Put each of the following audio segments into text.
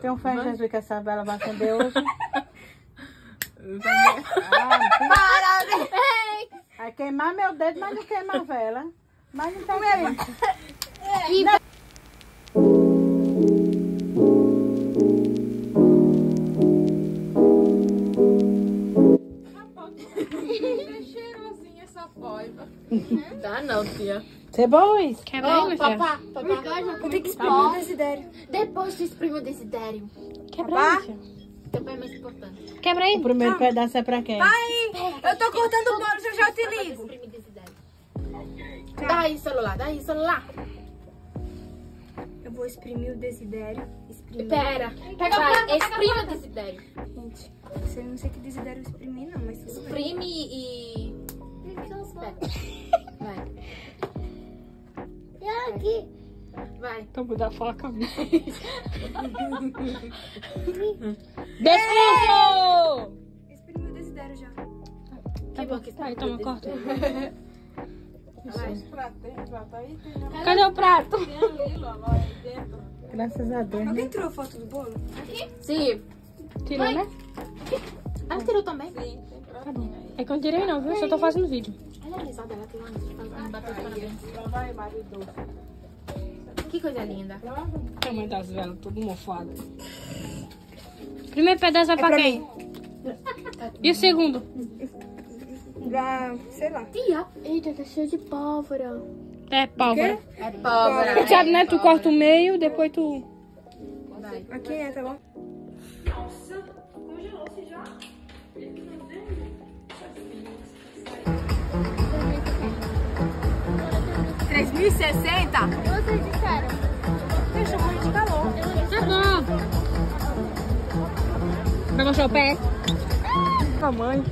Tem um fé em Jesus que essa vela vai acender hoje. Para! né? vai queimar meu dedo, mas não queima a vela. Mas não tá queimando. Dá não, tia. Quebra aí, Ó, minha filha. papá, papá. Eu tenho que exprimir o desidério. Depois tu exprime o desidério. Quebra filha. Também é mais importante. Quebra aí. O primeiro pedaço é pra quem? Eu tô cortando o bolo, já já te ligo. Dá aí o celular, dá aí o celular. Eu vou exprimir o desidério. Exprimir. Pera. Vai, exprime o desidério. Gente, você não sei que desidério eu exprimir, não, mas. Exprime e... Espera. Vai. aqui. Vai. Então vou dar faca. Desculpa! Exprimi o desidério já. Que bom que Tá, aí toma, corta. Vai. Cadê o prato? Graças a Deus. né? Alguém tirou foto do bolo? Sim. Tirou, né? Ela tirou também? Tá bom. É que eu não tirei não, viu? Só tô fazendo vídeo. Ela é risada, ela tirou antes de fazer- me bater os parabéns. Que coisa linda. Tamanho das velas, tudo mofado. Primeiro pedaço é pra, pra quem? E o segundo? Pra, sei lá. Tia. Eita, tá cheio de pólvora. É pólvora. É pólvora. Tu sabe, né? Tu corta o meio, depois tu... Aqui é, tá bom? Três mil e sessenta? Vocês disseram. Deixa muito de calor. Tá bom. Vai mostrar o pé? Tamanho.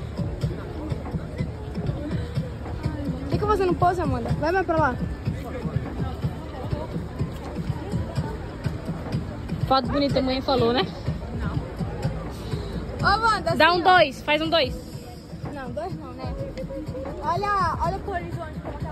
Fica fazendo pose, Amanda. Vai mais pra lá. Foto bonita, a mãe falou, né? Ô, Amanda. Dá um dois, faz um dois. Não, dois não, né? Olha, olha pro horizonte como. Tá